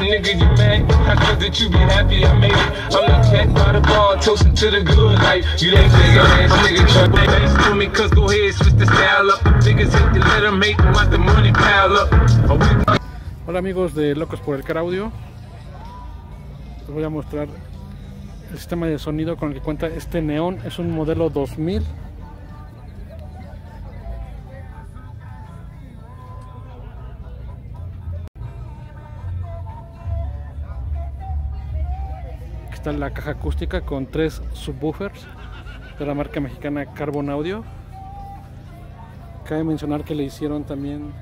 nigga, you mad? I thought that you be happy I made it. I'm the cat by the bar, toasting to the good life. You that big ass nigga, try to dance to me, cause go ahead, switch the style up. Niggas hit the let them hate, watch the money pile up. Hola amigos de Locos por el Car Audio. Les voy a mostrar el sistema de sonido con el que cuenta este neón. Es un modelo 2000. La caja acústica con tres subwoofers de la marca mexicana Carbon Audio. Cabe mencionar que le hicieron también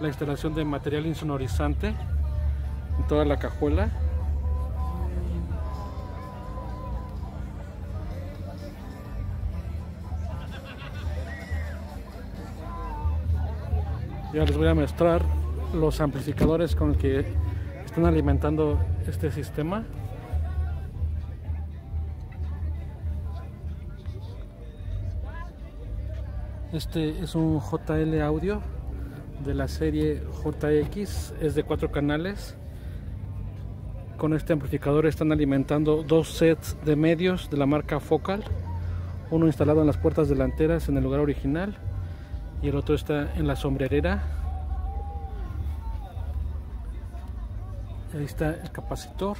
la instalación de material insonorizante en toda la cajuela. Ya les voy a mostrar los amplificadores con los que están alimentando este sistema. Este es un JL Audio de la serie JX, es de cuatro canales. Con este amplificador están alimentando dos sets de medios de la marca Focal, uno instalado en las puertas delanteras en el lugar original y el otro está en la sombrerera. Ahí está el capacitor,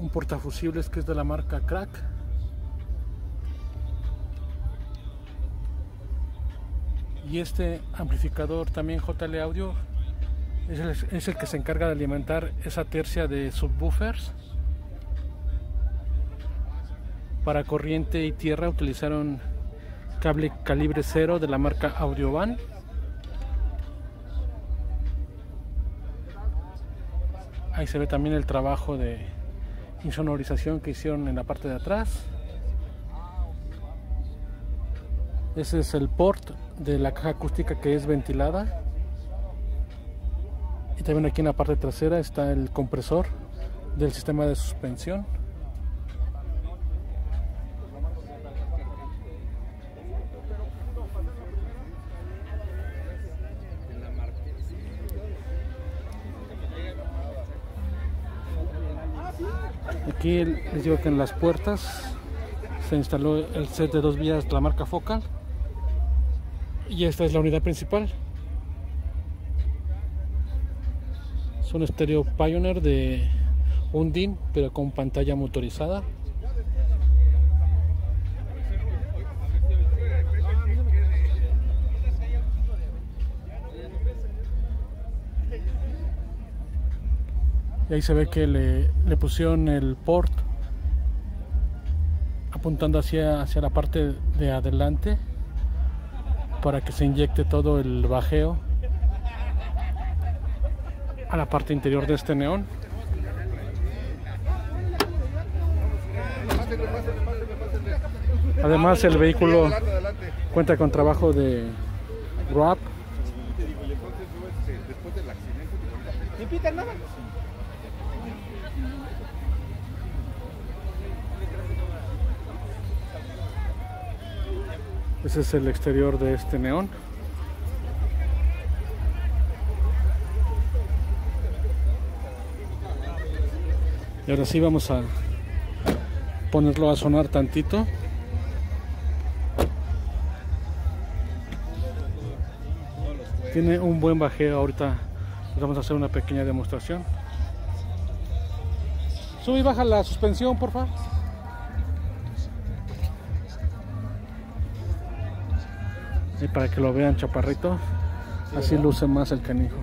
un portafusibles que es de la marca Crack. Y este amplificador también JL Audio es el, que se encarga de alimentar esa tercia de subwoofers. Para corriente y tierra utilizaron cable calibre cero de la marca Audiovan. Ahí se ve también el trabajo de insonorización que hicieron en la parte de atrás. Ese es el port de la caja acústica que es ventilada. Y también aquí en la parte trasera está el compresor del sistema de suspensión. Aquí les digo que en las puertas se instaló el set de dos vías de la marca Focal y esta es la unidad principal. Es un estéreo Pioneer de un DIN pero con pantalla motorizada. Y ahí se ve que le, le pusieron el port apuntando hacia, hacia la parte de adelante para que se inyecte todo el bajeo a la parte interior de este neón. Además el vehículo cuenta con trabajo de RAP. Ese es el exterior de este neón. Y ahora sí vamos a ponerlo a sonar tantito. Tiene un buen bajeo ahorita. Vamos a hacer una pequeña demostración. Sube y baja la suspensión, por favor. Y para que lo vean chaparrito. Así luce más el canijo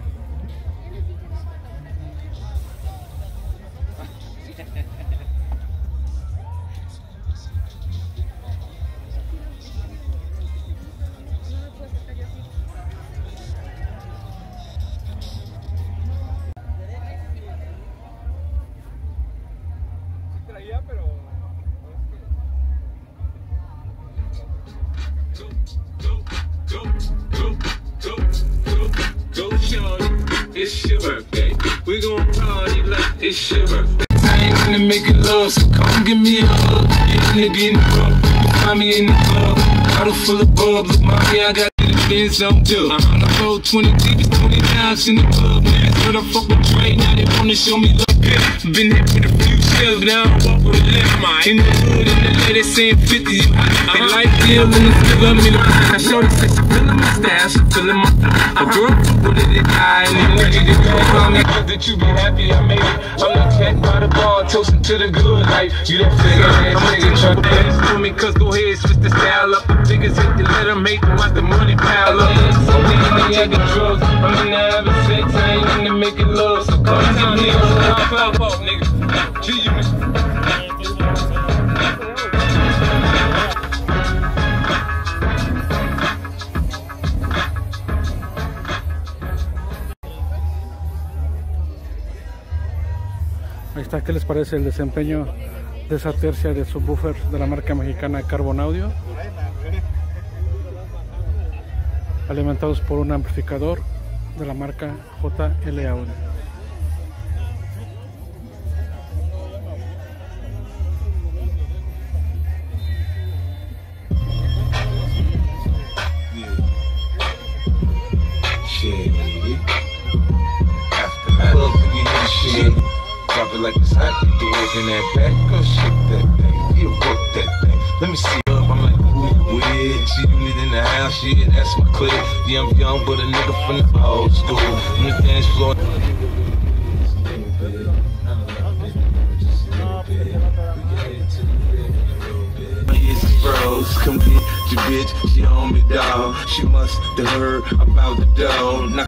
it's birthday. I ain't gonna make it love, so come give me a hug. Yeah, nigga in the club, find me in the club. Bottle full of bub, look, mommy, I got the Benz on dub. I'm on the road, 20 deep, it's 20 house in the club, man. Heard I fuck with Dre, now they wanna show me love. Been hit with a few shells, now I walk with a lemon. In the hood, in the lady saying 50, you uh-huh. hot. They like deal when it's still up me. Now shorty say she feeling my style, she feeling my A girl with it, they die, and they ready to go. Tell me that you be happy I made it. I'm the cat by the bar, toasting to the good life. You that figure ass nigga, try to dance to me, cause go ahead, switch the style up. The figures hit the let 'em make them, watch the money pile up. So many niggas the drugs, I'm in the having Ahí está, ¿qué les parece el desempeño de esa tercia de subwoofer de la marca mexicana Carbon Audio? Alimentados por un amplificador de la marca JL Audio. The work in that back. Go shake that thing, you work that thing. Let me see up, I'm like, ooh, weird. She unit in the house, yeah, that's my clique. Yeah, I'm young, but a nigga from the old school. On the dance floor. Bros, come get your bitch, she on me dog. She must have heard about the. Now